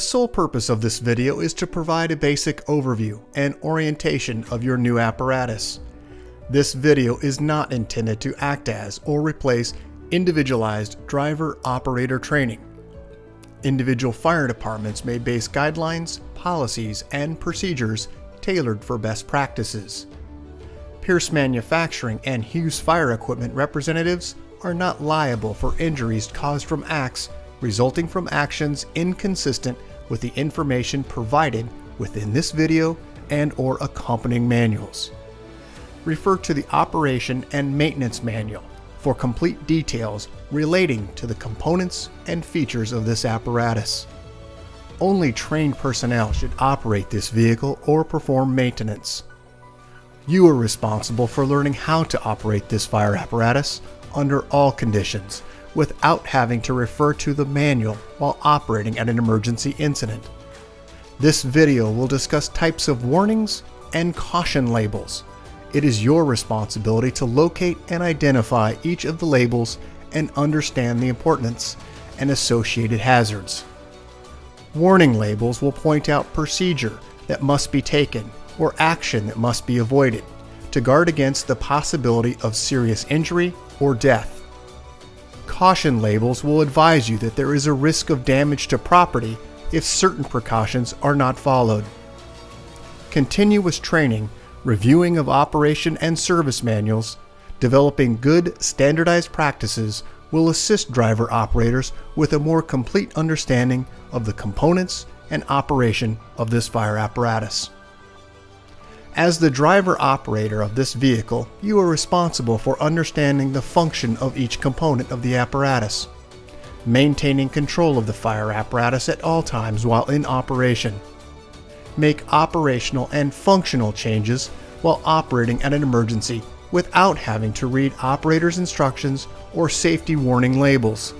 The sole purpose of this video is to provide a basic overview and orientation of your new apparatus. This video is not intended to act as or replace individualized driver operator training. Individual fire departments may base guidelines, policies, and procedures tailored for best practices. Pierce Manufacturing and Hughes Fire Equipment representatives are not liable for injuries caused from acts resulting from actions inconsistent with the information provided within this video and or accompanying manuals. Refer to the Operation and Maintenance Manual for complete details relating to the components and features of this apparatus. Only trained personnel should operate this vehicle or perform maintenance. You are responsible for learning how to operate this fire apparatus under all conditions without having to refer to the manual while operating at an emergency incident. This video will discuss types of warnings and caution labels. It is your responsibility to locate and identify each of the labels and understand the importance and associated hazards. Warning labels will point out procedure that must be taken or action that must be avoided to guard against the possibility of serious injury or death. Caution labels will advise you that there is a risk of damage to property if certain precautions are not followed. Continuous training, reviewing of operation and service manuals, developing good standardized practices will assist driver operators with a more complete understanding of the components and operation of this fire apparatus. As the driver operator of this vehicle, you are responsible for understanding the function of each component of the apparatus, maintaining control of the fire apparatus at all times while in operation, make operational and functional changes while operating at an emergency without having to read operator's instructions or safety warning labels.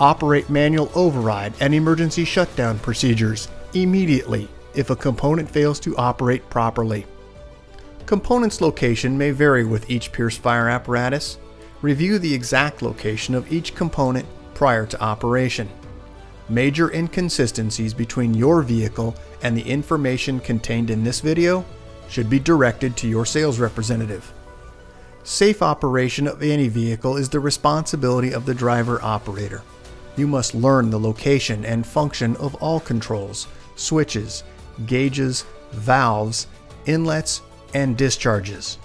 Operate manual override and emergency shutdown procedures immediately if a component fails to operate properly. Component's location may vary with each Pierce fire apparatus. Review the exact location of each component prior to operation. Major inconsistencies between your vehicle and the information contained in this video should be directed to your sales representative. Safe operation of any vehicle is the responsibility of the driver operator. You must learn the location and function of all controls, switches, gauges, valves, inlets, and discharges.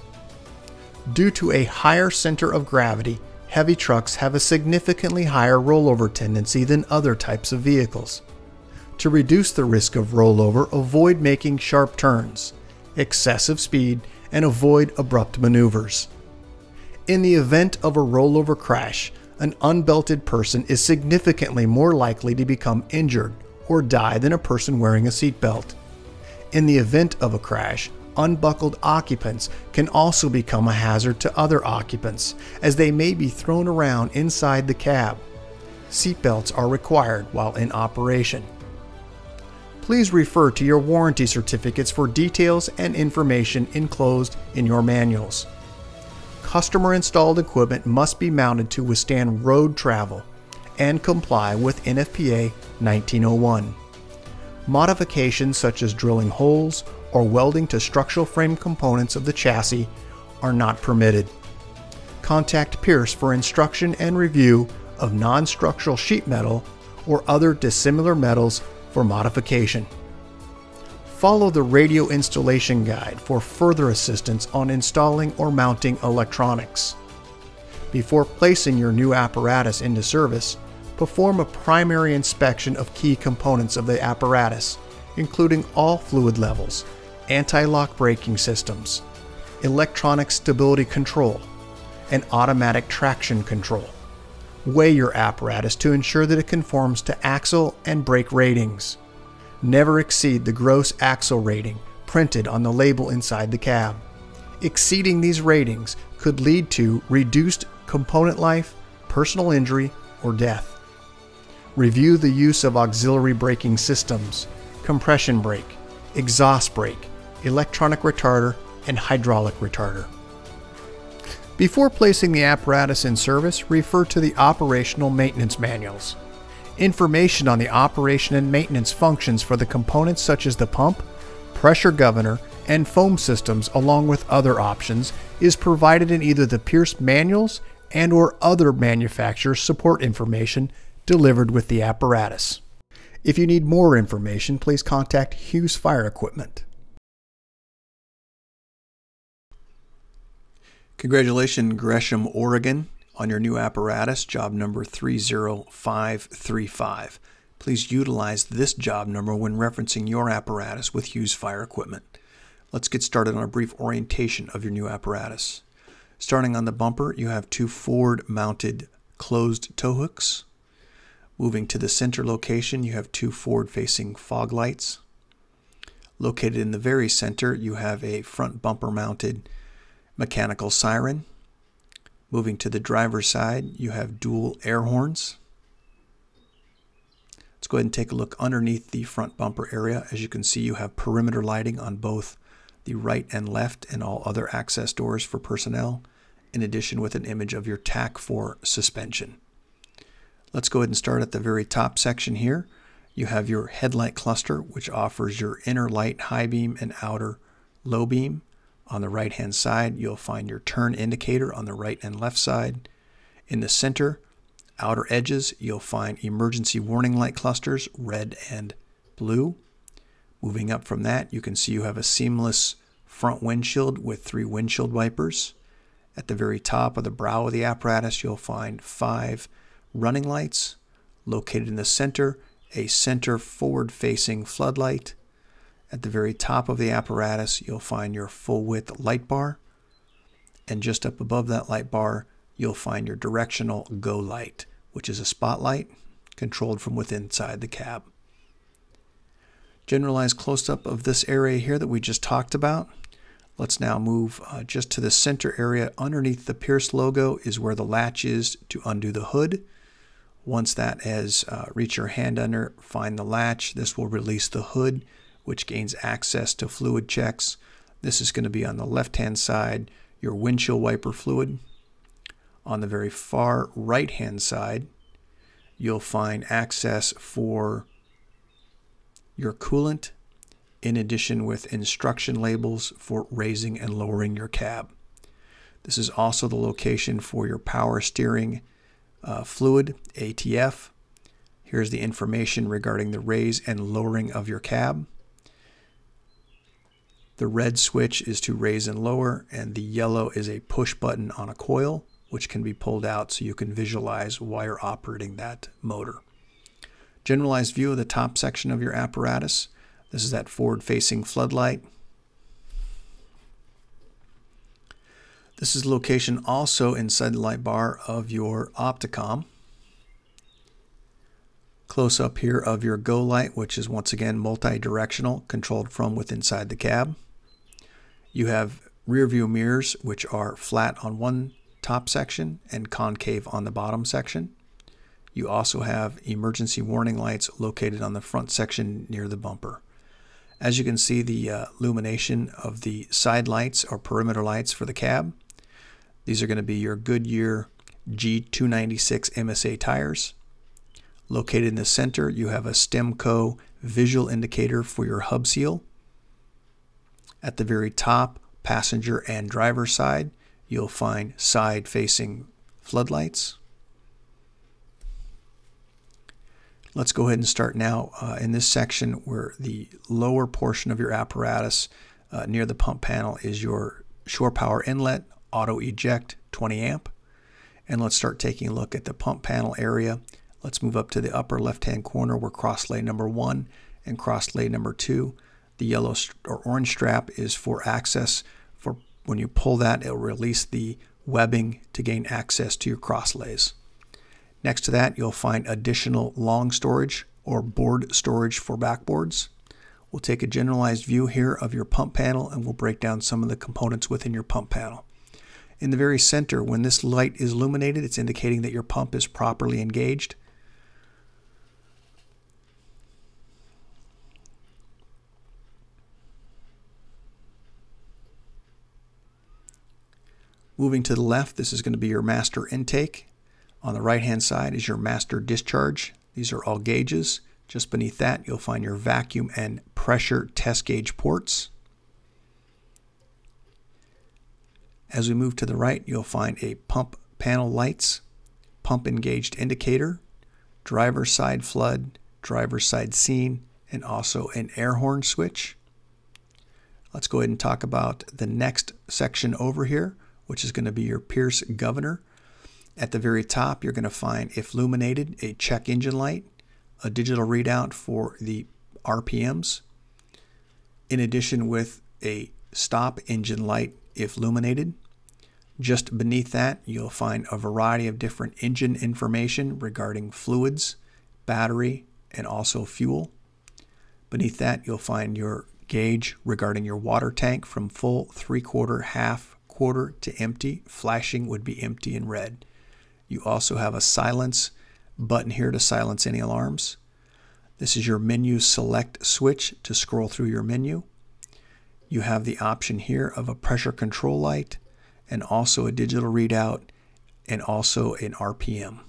Due to a higher center of gravity, heavy trucks have a significantly higher rollover tendency than other types of vehicles. To reduce the risk of rollover, avoid making sharp turns excessive speed, and avoid abrupt maneuvers. In the event of a rollover crash, an unbelted person is significantly more likely to become injured or die than a person wearing a seatbelt. In the event of a crash, unbuckled occupants can also become a hazard to other occupants as they may be thrown around inside the cab. Seatbelts are required while in operation please refer to your warranty certificates for details and information enclosed in your manuals. Customer installed equipment must be mounted to withstand road travel and comply with NFPA 1901. Modifications such as drilling holes or welding to structural frame components of the chassis are not permitted. Contact Pierce for instruction and review of non-structural sheet metal or other dissimilar metals for modification. Follow the radio installation guide for further assistance on installing or mounting electronics. Before placing your new apparatus into service, perform a primary inspection of key components of the apparatus, including all fluid levels, anti-lock braking systems, electronic stability control, and automatic traction control weigh your apparatus to ensure that it conforms to axle and brake ratings. Never exceed the gross axle rating printed on the label inside the cab. Exceeding these ratings could lead to reduced component life, personal injury, or death. Review the use of auxiliary braking systems, compression brake, exhaust brake, electronic retarder, and hydraulic retarder. Before placing the apparatus in service, refer to the operational maintenance manuals. Information on the operation and maintenance functions for the components such as the pump, pressure governor, and foam systems along with other options is provided in either the Pierce manuals and or other manufacturer support information delivered with the apparatus. If you need more information, please contact Hughes Fire Equipment. Congratulations, Gresham, Oregon, on your new apparatus, job number 30535. Please utilize this job number when referencing your apparatus with Hughes Fire Equipment. Let's get started on a brief orientation of your new apparatus. Starting on the bumper, you have two forward mounted closed tow hooks. Moving to the center location, you have two forward facing fog lights. Located in the very center, you have a front bumper mounted mechanical siren. Moving to the driver's side, you have dual air horns. Let's go ahead and take a look underneath the front bumper area. As you can see, you have perimeter lighting on both the right and left and all other access doors for personnel, in addition with an image of your TAK-4 suspension. Let's go ahead and start at the very top section here. You have your headlight cluster, which offers your inner light high beam and outer low beam. On the right hand side, you'll find your turn indicator on the right and left side. In the center, outer edges, you'll find emergency warning light clusters, red and blue. Moving up from that, you can see you have a seamless front windshield with three windshield wipers. At the very top of the brow of the apparatus, you'll find five running lights. Located in the center, a center forward facing floodlight. At the very top of the apparatus, you'll find your full width light bar. And just up above that light bar, you'll find your directional Golight, which is a spotlight controlled from within inside the cab generalized close-up of this area here that we just talked about. Let's now move uh, just to the center area. Underneath the Pierce logo is where the latch is to undo the hood. Once that has uh, reached your hand under, find the latch. This will release the hood, which gains access to fluid checks. This is going to be on the left-hand side, your windshield wiper fluid. On the very far right-hand side, you'll find access for your coolant, in addition with instruction labels for raising and lowering your cab. This is also the location for your power steering uh, fluid, ATF. Here's the information regarding the raise and lowering of your cab. The red switch is to raise and lower, and the yellow is a push button on a coil, which can be pulled out so you can visualize why you're operating that motor. Generalized view of the top section of your apparatus. This is that forward-facing floodlight. This is location also inside the light bar of your Opticom. Close up here of your Golight, which is once again multi-directional, controlled from within inside the cab. You have rear view mirrors, which are flat on one top section and concave on the bottom section. You also have emergency warning lights located on the front section near the bumper. As you can see, the uh, illumination of the side lights or perimeter lights for the cab. These are going to be your Goodyear G296 MSA tires. Located in the center, you have a Stemco visual indicator for your hub seal. At the very top, passenger and driver side, you'll find side-facing floodlights. Let's go ahead and start now uh, in this section where the lower portion of your apparatus uh, near the pump panel is your shore power inlet, auto eject 20 amp. And let's start taking a look at the pump panel area. Let's move up to the upper left hand corner where cross lay number one and cross lay number two. The yellow or orange strap is for access for when you pull that, it'll release the webbing to gain access to your cross lays. Next to that, you'll find additional long storage or board storage for backboards. We'll take a generalized view here of your pump panel and we'll break down some of the components within your pump panel. In the very center, when this light is illuminated, it's indicating that your pump is properly engaged. Moving to the left, this is going to be your master intake. On the right hand side is your master discharge. These are all gauges. Just beneath that, you'll find your vacuum and pressure test gauge ports. As we move to the right, you'll find a pump panel lights, pump engaged indicator, driver side flood, driver side scene, and also an air horn switch. Let's go ahead and talk about the next section over here, which is going to be your Pierce governor. At the very top, you're going to find, if illuminated, a check engine light, a digital readout for the RPMs, in addition with a stop engine light if illuminated. Just beneath that, you'll find a variety of different engine information regarding fluids, battery, and also fuel. Beneath that, you'll find your gauge regarding your water tank from full, three quarter, half, quarter to empty. Flashing would be empty in red. You also have a silence button here to silence any alarms. This is your menu select switch to scroll through your menu. You have the option here of a pressure control light and also a digital readout and also an RPM.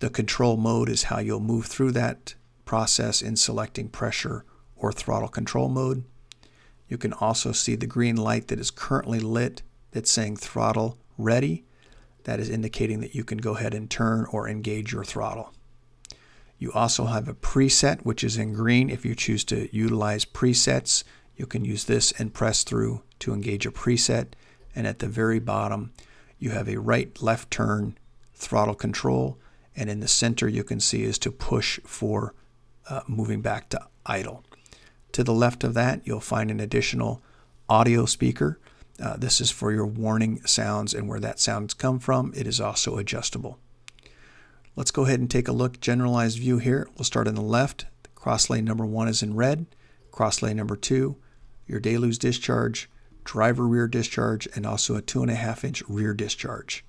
The control mode is how you'll move through that process in selecting pressure or throttle control mode. You can also see the green light that is currently lit that's saying throttle ready. That is indicating that you can go ahead and turn or engage your throttle. You also have a preset, which is in green. If you choose to utilize presets, you can use this and press through to engage a preset. And at the very bottom, you have a right left turn throttle control. And in the center, you can see is to push for uh, moving back to idle. To the left of that, you'll find an additional audio speaker. Uh, this is for your warning sounds and where that sounds come from. It is also adjustable. Let's go ahead and take a look. Generalized view here. We'll start on the left. Cross lay number one is in red. Cross lay number two, your deluge discharge, driver rear discharge, and also a two and a half inch rear discharge.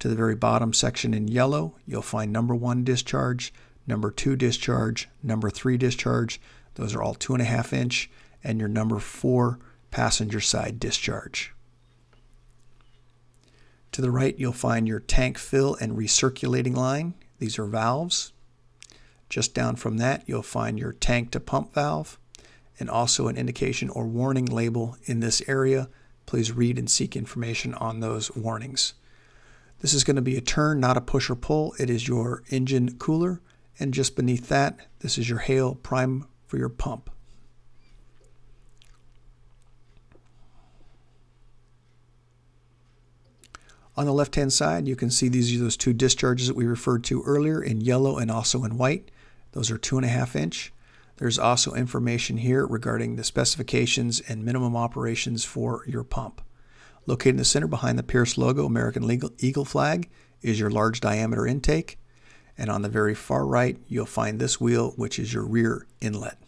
To the very bottom section in yellow, you'll find number one discharge, number two discharge, number three discharge. Those are all two and a half inch, and your number four passenger side discharge. To the right, you'll find your tank fill and recirculating line. These are valves. Just down from that, you'll find your tank to pump valve and also an indication or warning label in this area. Please read and seek information on those warnings. This is going to be a turn, not a push or pull. It is your engine cooler. And just beneath that, this is your Hale prime for your pump. On the left-hand side, you can see these are those two discharges that we referred to earlier in yellow and also in white. Those are two and a half inch. There's also information here regarding the specifications and minimum operations for your pump. Located in the center behind the Pierce logo, American Eagle flag, is your large diameter intake. And on the very far right, you'll find this wheel, which is your rear inlet.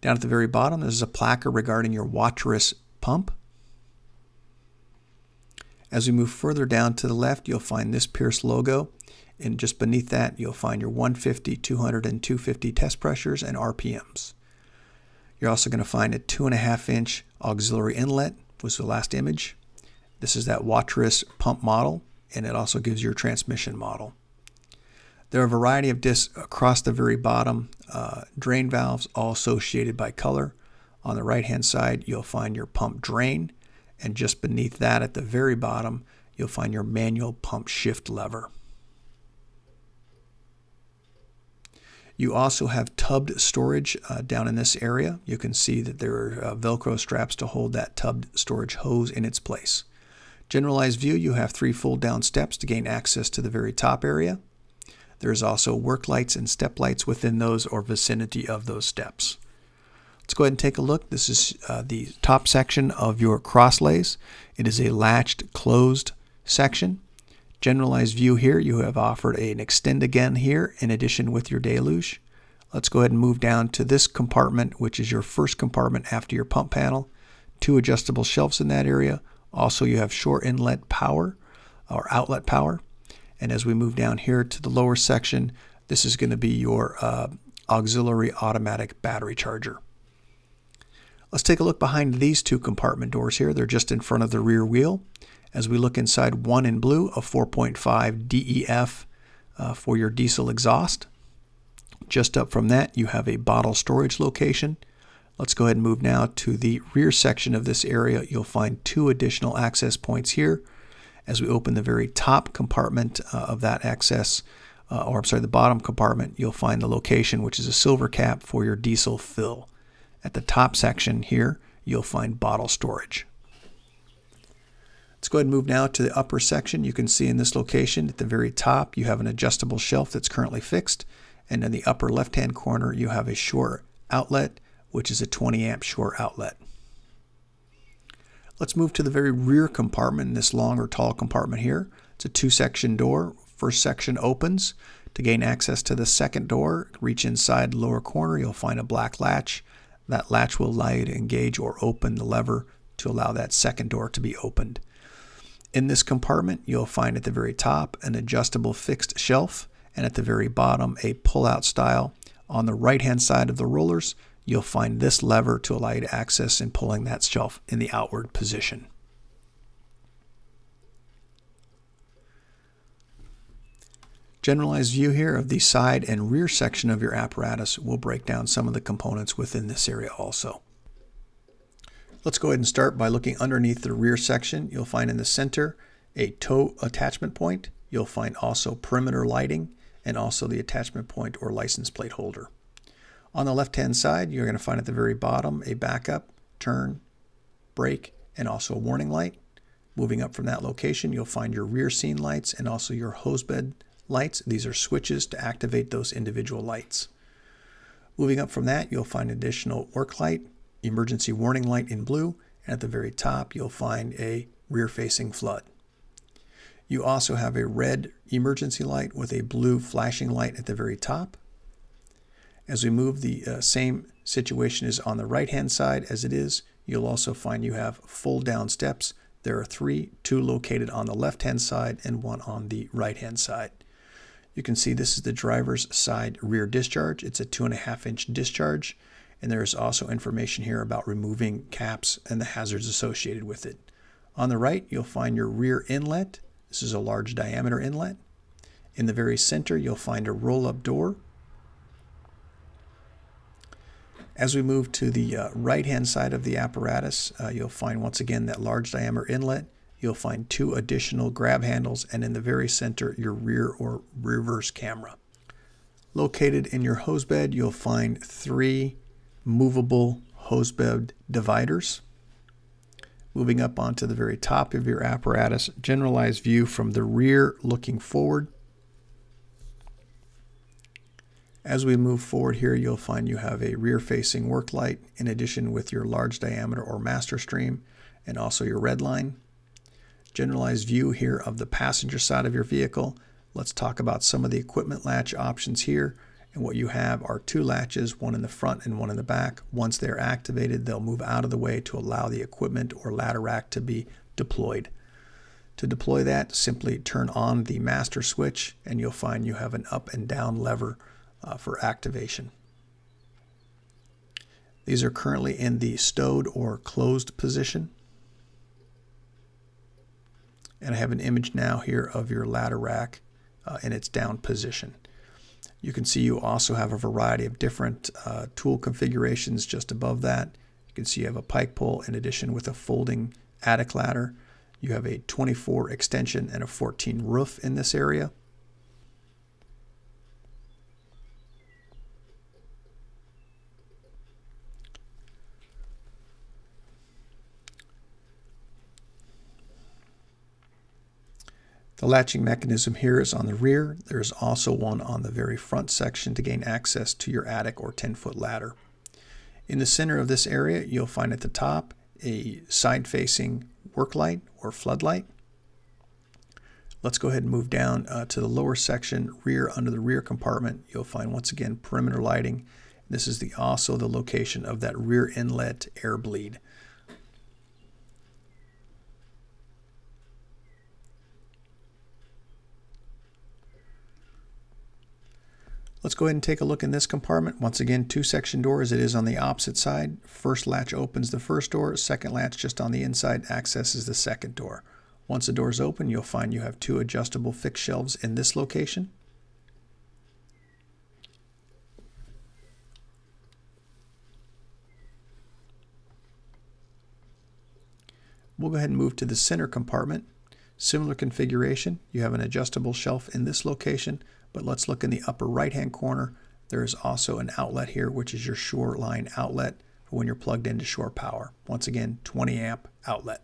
Down at the very bottom, there's a placard regarding your Waterous pump. As we move further down to the left, you'll find this Pierce logo. And just beneath that, you'll find your 150, 200, and 250 test pressures and RPMs. You're also going to find a 2.5 inch auxiliary inlet, was the last image. This is that Waterous pump model, and it also gives your transmission model. There are a variety of discs across the very bottom, uh, drain valves, all associated by color. On the right hand side, you'll find your pump drain, and just beneath that at the very bottom, you'll find your manual pump shift lever. You also have tubbed storage uh, down in this area. You can see that there are uh, Velcro straps to hold that tubbed storage hose in its place. Generalized view, you have three fold down steps to gain access to the very top area. There's also work lights and step lights within those or vicinity of those steps. Let's go ahead and take a look. This is uh, the top section of your crosslays. It is a latched closed section. Generalized view here, you have offered an extend again here in addition with your deluge. Let's go ahead and move down to this compartment, which is your first compartment after your pump panel. Two adjustable shelves in that area. Also, you have short inlet power or outlet power. And as we move down here to the lower section, this is going to be your uh, auxiliary automatic battery charger. Let's take a look behind these two compartment doors here. They're just in front of the rear wheel. As we look inside one in blue, a 4.5 DEF uh, for your diesel exhaust. Just up from that, you have a bottle storage location. Let's go ahead and move now to the rear section of this area. You'll find two additional access points here. As we open the very top compartment uh, of that access, uh, or I'm sorry, the bottom compartment, you'll find the location, which is a silver cap for your diesel fill. At the top section here, you'll find bottle storage. Let's go ahead and move now to the upper section. You can see in this location at the very top, you have an adjustable shelf that's currently fixed. And in the upper left-hand corner, you have a shore outlet, which is a 20 amp shore outlet. Let's move to the very rear compartment this long or tall compartment here. It's a two section door. First section opens. To gain access to the second door, reach inside lower corner. You'll find a black latch. That latch will allow you to engage or open the lever to allow that second door to be opened. In this compartment, you'll find at the very top an adjustable fixed shelf and at the very bottom a pull-out style. On the right-hand side of the rollers, you'll find this lever to allow you to access and pulling that shelf in the outward position. Generalized view here of the side and rear section of your apparatus will break down some of the components within this area also. Let's go ahead and start by looking underneath the rear section. You'll find in the center a tow attachment point. You'll find also perimeter lighting and also the attachment point or license plate holder. On the left-hand side, you're going to find at the very bottom a backup, turn, brake, and also a warning light. Moving up from that location, you'll find your rear scene lights and also your hose bed lights. These are switches to activate those individual lights. Moving up from that, you'll find additional work light, emergency warning light in blue, and at the very top, you'll find a rear-facing flood. You also have a red emergency light with a blue flashing light at the very top. As we move, the uh, same situation is on the right-hand side as it is. You'll also find you have full down steps. There are three, two located on the left-hand side and one on the right-hand side. You can see this is the driver's side rear discharge. It's a two and a half inch discharge. And there is also information here about removing caps and the hazards associated with it. On the right, you'll find your rear inlet. This is a large diameter inlet. In the very center, you'll find a roll-up door. As we move to the uh, right-hand side of the apparatus, uh, you'll find once again that large diameter inlet you'll find two additional grab handles and in the very center your rear or reverse camera. Located in your hose bed, you'll find three movable hose bed dividers. Moving up onto the very top of your apparatus, generalized view from the rear looking forward. As we move forward here, you'll find you have a rear-facing work light in addition with your large diameter or master stream and also your red line generalized view here of the passenger side of your vehicle. Let's talk about some of the equipment latch options here. And what you have are two latches, one in the front and one in the back. Once they're activated, they'll move out of the way to allow the equipment or ladder rack to be deployed. To deploy that, simply turn on the master switch and you'll find you have an up and down lever uh, for activation. These are currently in the stowed or closed position. And I have an image now here of your ladder rack uh, in its down position. You can see you also have a variety of different uh, tool configurations just above that. You can see you have a pike pole in addition with a folding attic ladder. You have a 24 extension and a 14 roof in this area. The latching mechanism here is on the rear. There's also one on the very front section to gain access to your attic or 10-foot ladder. In the center of this area, you'll find at the top a side-facing work light or floodlight. Let's go ahead and move down uh, to the lower section, rear under the rear compartment. You'll find once again perimeter lighting. This is the also the location of that rear inlet air bleed. Let's go ahead and take a look in this compartment. Once again, two section doors. It is on the opposite side. First latch opens the first door. Second latch just on the inside accesses the second door. Once the door is open, you'll find you have two adjustable fixed shelves in this location. We'll go ahead and move to the center compartment. Similar configuration, you have an adjustable shelf in this location, but let's look in the upper right hand corner. There is also an outlet here, which is your shore line outlet for when you're plugged into shore power. Once again, 20 amp outlet.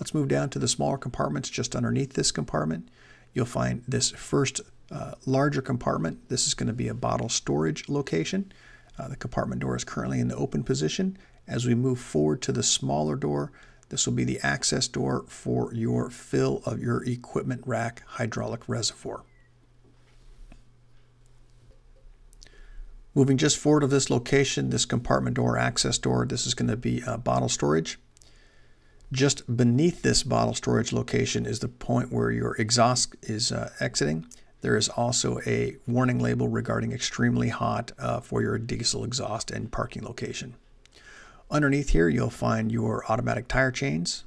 Let's move down to the smaller compartments just underneath this compartment. You'll find this first uh, larger compartment. This is going to be a bottle storage location. Uh, the compartment door is currently in the open position. As we move forward to the smaller door, this will be the access door for your fill of your equipment rack hydraulic reservoir. Moving just forward of this location, this compartment door, access door, this is going to be a bottle storage. Just beneath this bottle storage location is the point where your exhaust is uh, exiting. There is also a warning label regarding extremely hot uh, for your diesel exhaust and parking location. Underneath here, you'll find your automatic tire chains.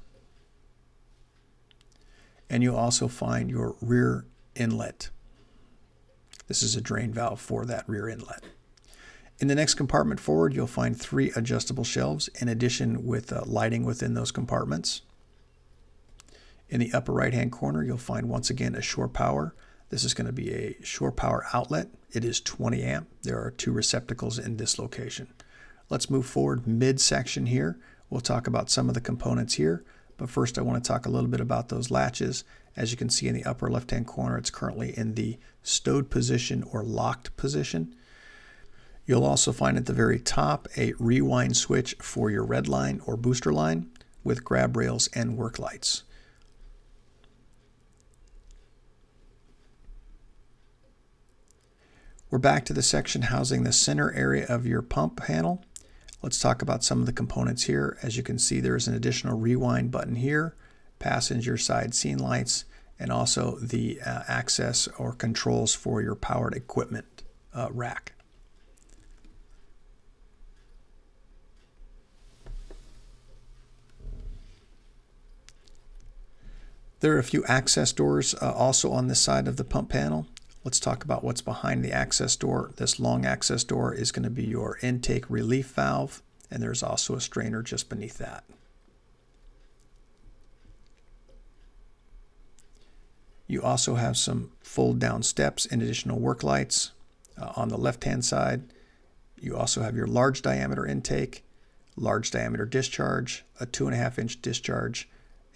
And you'll also find your rear inlet. This is a drain valve for that rear inlet. In the next compartment forward, you'll find three adjustable shelves in addition with uh, lighting within those compartments. In the upper right hand corner, you'll find once again a shore power. This is going to be a shore power outlet. It is 20 amp. There are two receptacles in this location. Let's move forward mid-section here. We'll talk about some of the components here, but first I want to talk a little bit about those latches. As you can see in the upper left-hand corner, it's currently in the stowed position or locked position. You'll also find at the very top a rewind switch for your red line or booster line with grab rails and work lights. We're back to the section housing the center area of your pump panel. Let's talk about some of the components here. As you can see, there is an additional rewind button here, passenger side scene lights, and also the uh, access or controls for your powered equipment uh, rack. There are a few access doors uh, also on this side of the pump panel. Let's talk about what's behind the access door. This long access door is going to be your intake relief valve, and there's also a strainer just beneath that. You also have some fold down steps and additional work lights uh, on the left hand side. You also have your large diameter intake, large diameter discharge, a two and a half inch discharge,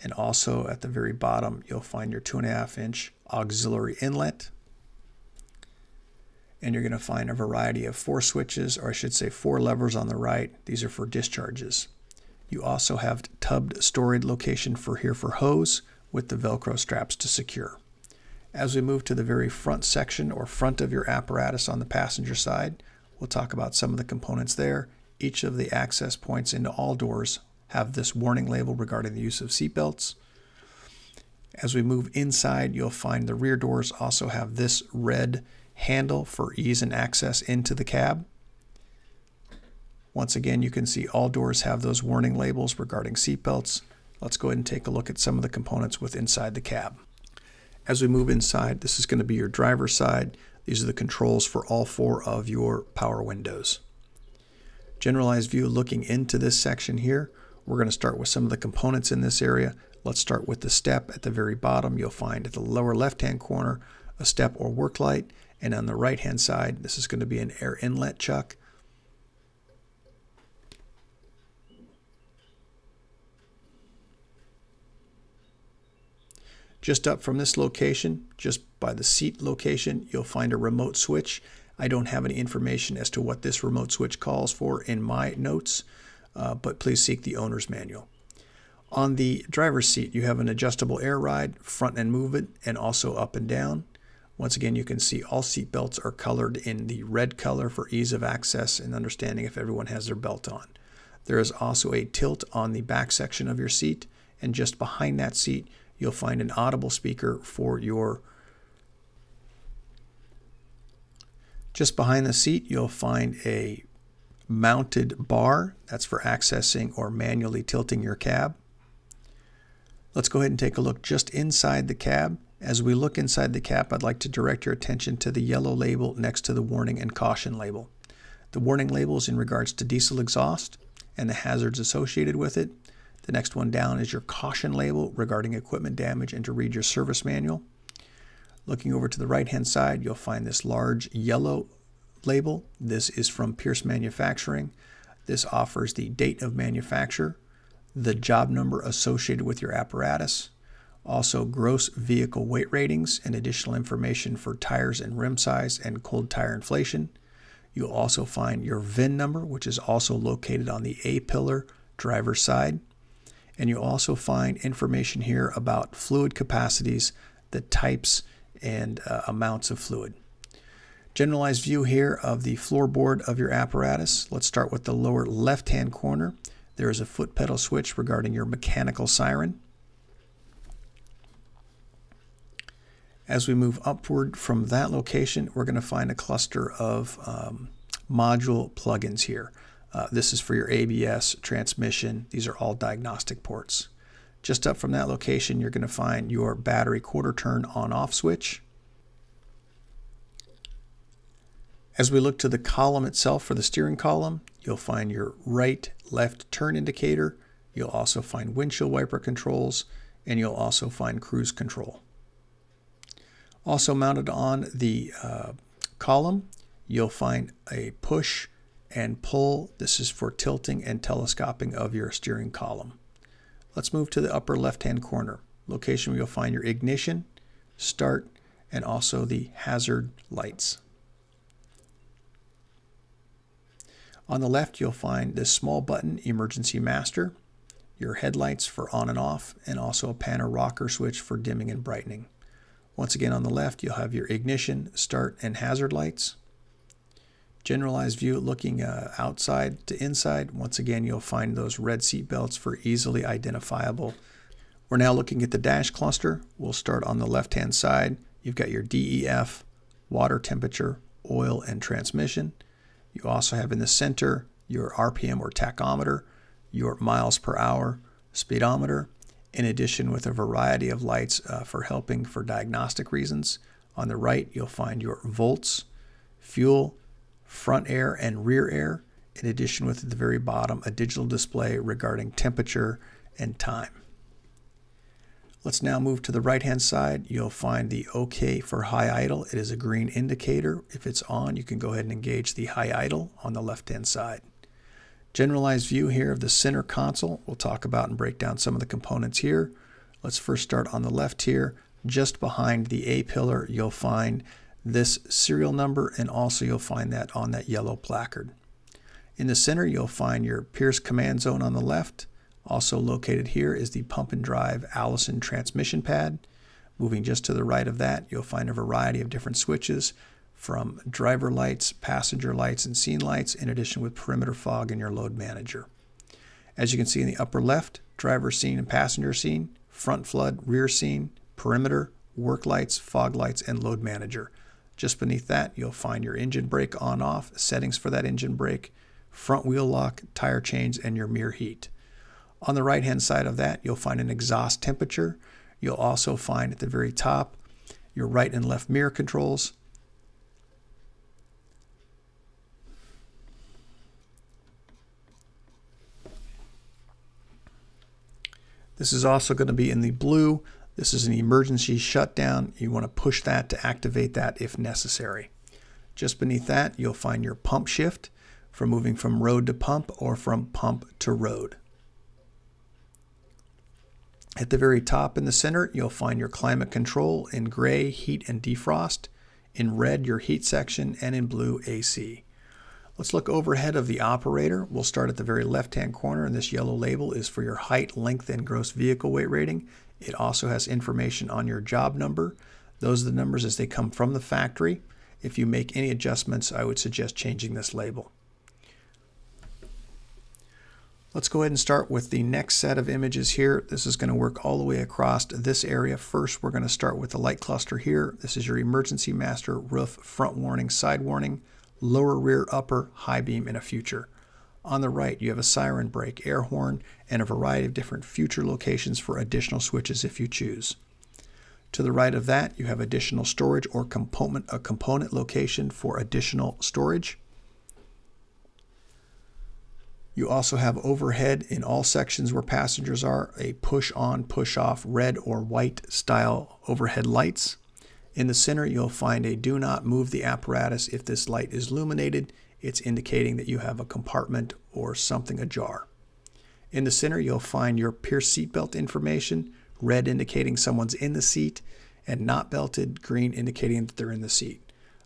and also at the very bottom, you'll find your two and a half inch auxiliary inlet and you're going to find a variety of four switches, or I should say four levers on the right. These are for discharges. You also have tubbed storage location for here for hose with the Velcro straps to secure. As we move to the very front section or front of your apparatus on the passenger side, we'll talk about some of the components there. Each of the access points into all doors have this warning label regarding the use of seatbelts. As we move inside, you'll find the rear doors also have this red handle for ease and access into the cab. Once again, you can see all doors have those warning labels regarding seatbelts. Let's go ahead and take a look at some of the components with inside the cab. As we move inside, this is going to be your driver's side. These are the controls for all four of your power windows. Generalized view looking into this section here. We're going to start with some of the components in this area. Let's start with the step at the very bottom. You'll find at the lower left-hand corner a step or work light and on the right hand side, this is going to be an air inlet chuck. Just up from this location, just by the seat location, you'll find a remote switch. I don't have any information as to what this remote switch calls for in my notes, uh, but please seek the owner's manual. On the driver's seat, you have an adjustable air ride, front end movement, and also up and down. Once again, you can see all seat belts are colored in the red color for ease of access and understanding if everyone has their belt on. There is also a tilt on the back section of your seat, and just behind that seat, you'll find an audible speaker for your Just behind the seat, you'll find a mounted bar. That's for accessing or manually tilting your cab. Let's go ahead and take a look just inside the cab. As we look inside the cap, I'd like to direct your attention to the yellow label next to the warning and caution label. The warning label is in regards to diesel exhaust and the hazards associated with it. The next one down is your caution label regarding equipment damage and to read your service manual. Looking over to the right hand side, you'll find this large yellow label. This is from Pierce Manufacturing. This offers the date of manufacture, the job number associated with your apparatus, also gross vehicle weight ratings and additional information for tires and rim size and cold tire inflation. You'll also find your VIN number, which is also located on the A pillar driver's side. And you'll also find information here about fluid capacities, the types and uh, amounts of fluid. Generalized view here of the floorboard of your apparatus. Let's start with the lower left-hand corner. There is a foot pedal switch regarding your mechanical siren. As we move upward from that location, we're going to find a cluster of um, module plugins here. Uh, this is for your ABS, transmission. These are all diagnostic ports. Just up from that location, you're going to find your battery quarter turn on off switch. As we look to the column itself for the steering column, you'll find your right left turn indicator. You'll also find windshield wiper controls, and you'll also find cruise control. Also mounted on the uh, column, you'll find a push and pull. This is for tilting and telescoping of your steering column. Let's move to the upper left-hand corner, location where you'll find your ignition, start, and also the hazard lights. On the left, you'll find this small button, Emergency Master, your headlights for on and off, and also a panel rocker switch for dimming and brightening. Once again, on the left, you'll have your ignition, start, and hazard lights. Generalized view looking uh, outside to inside. Once again, you'll find those red seat belts for easily identifiable. We're now looking at the dash cluster. We'll start on the left-hand side. You've got your DEF, water temperature, oil, and transmission. You also have in the center your RPM or tachometer, your miles per hour speedometer, in addition with a variety of lights uh, for helping for diagnostic reasons. On the right, you'll find your volts, fuel, front air and rear air, in addition with at the very bottom a digital display regarding temperature and time. Let's now move to the right hand side. You'll find the OK for high idle. It is a green indicator. If it's on, you can go ahead and engage the high idle on the left hand side. Generalized view here of the center console. We'll talk about and break down some of the components here. Let's first start on the left here. Just behind the A pillar, you'll find this serial number, and also you'll find that on that yellow placard. In the center, you'll find your Pierce command zone on the left. Also located here is the pump and drive Allison transmission pad. Moving just to the right of that, you'll find a variety of different switches from driver lights, passenger lights, and scene lights, in addition with perimeter fog and your load manager. As you can see in the upper left, driver scene and passenger scene, front flood, rear scene, perimeter, work lights, fog lights, and load manager. Just beneath that, you'll find your engine brake on off, settings for that engine brake, front wheel lock, tire chains, and your mirror heat. On the right hand side of that, you'll find an exhaust temperature. You'll also find at the very top your right and left mirror controls. This is also going to be in the blue. This is an emergency shutdown. You want to push that to activate that if necessary. Just beneath that, you'll find your pump shift for moving from road to pump or from pump to road. At the very top in the center, you'll find your climate control in gray, heat and defrost, in red, your heat section, and in blue, AC. Let's look overhead of the operator. We'll start at the very left-hand corner, and this yellow label is for your height, length, and gross vehicle weight rating. It also has information on your job number. Those are the numbers as they come from the factory. If you make any adjustments, I would suggest changing this label. Let's go ahead and start with the next set of images here. This is going to work all the way across this area. First, we're going to start with the light cluster here. This is your emergency master, roof, front warning, side warning, lower, rear, upper, high beam, and a future. On the right, you have a siren brake, air horn, and a variety of different future locations for additional switches if you choose. To the right of that, you have additional storage or component, a component location for additional storage. You also have overhead in all sections where passengers are a push on, push off red or white style overhead lights. In the center, you'll find a do not move the apparatus if this light is illuminated. It's indicating that you have a compartment or something ajar. In the center, you'll find your Pierce seatbelt information, red indicating someone's in the seat, and not belted, green indicating that they're in the seat.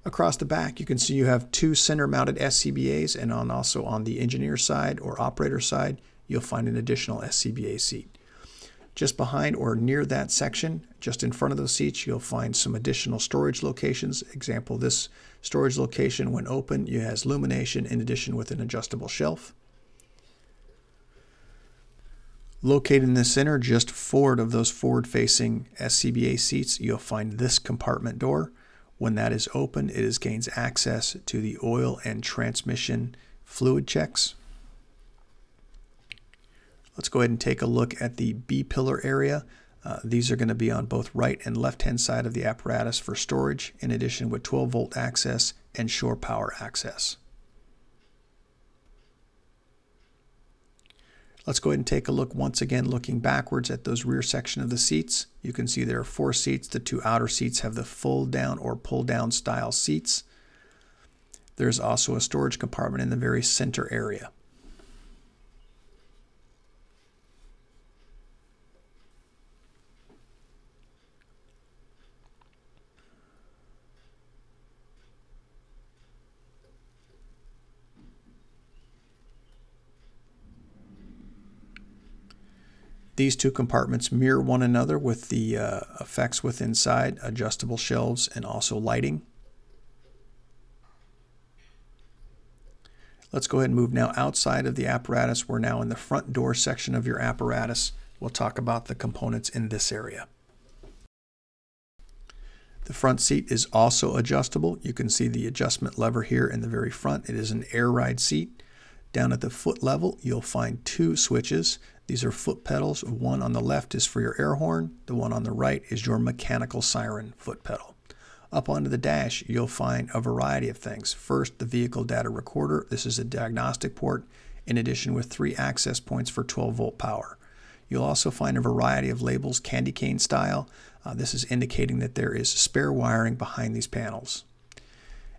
Across the back, you can see you have two center mounted SCBAs, and on also on the engineer side or operator side, you'll find an additional SCBA seat. Just behind or near that section, just in front of those seats, you'll find some additional storage locations. Example, this storage location, when open, it has illumination in addition with an adjustable shelf. Located in the center, just forward of those forward-facing SCBA seats, you'll find this compartment door. When that is open, it is gains access to the oil and transmission fluid checks. Let's go ahead and take a look at the B pillar area. Uh, these are going to be on both right and left hand side of the apparatus for storage, in addition with 12 volt access and shore power access. Let's go ahead and take a look once again looking backwards at those rear section of the seats. You can see there are four seats. The two outer seats have the fold down or pull down style seats. There's also a storage compartment in the very center area. These two compartments mirror one another with the uh, effects with inside, adjustable shelves, and also lighting. Let's go ahead and move now outside of the apparatus. We're now in the front door section of your apparatus. We'll talk about the components in this area. The front seat is also adjustable. You can see the adjustment lever here in the very front. It is an air ride seat. Down at the foot level, you'll find two switches. These are foot pedals. One on the left is for your air horn. The one on the right is your mechanical siren foot pedal. Up onto the dash, you'll find a variety of things. First, the vehicle data recorder. This is a diagnostic port, in addition with three access points for 12 volt power. You'll also find a variety of labels, candy cane style. Uh, this is indicating that there is spare wiring behind these panels.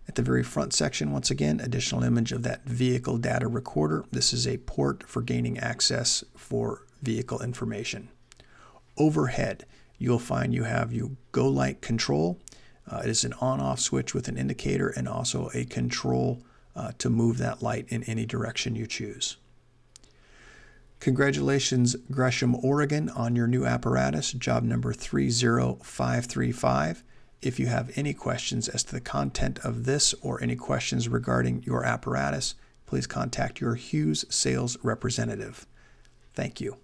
At the very front section, once again, additional image of that vehicle data recorder. This is a port for gaining access for vehicle information. Overhead, you'll find you have your Golight control. Uh, it is an on-off switch with an indicator and also a control uh, to move that light in any direction you choose. Congratulations, Gresham, Oregon, on your new apparatus, job number 30535. If you have any questions as to the content of this or any questions regarding your apparatus, please contact your Hughes sales representative. Thank you.